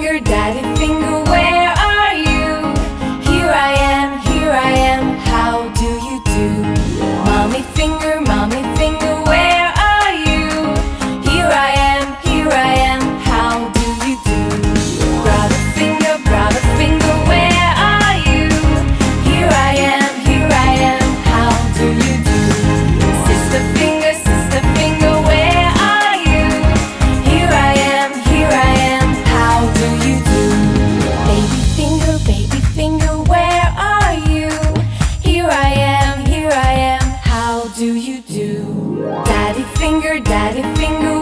finger, daddy finger, finger, daddy finger.